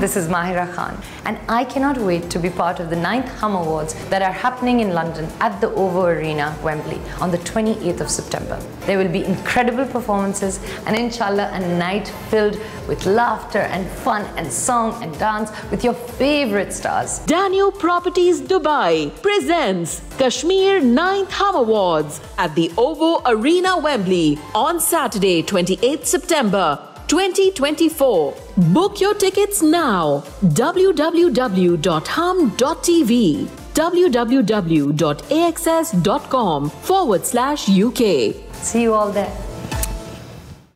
This is Mahira Khan, and I cannot wait to be part of the 9th Hum Awards that are happening in London at the OVO Arena, Wembley, on the 28th of September. There will be incredible performances and, inshallah, a night filled with laughter and fun and song and dance with your favorite stars. Danube Properties Dubai presents Kashmir 9th Hum Awards at the OVO Arena Wembley on Saturday, 28th September 2024. Book your tickets now. www.hum.tv www.axs.com forward slash UK. See you all there.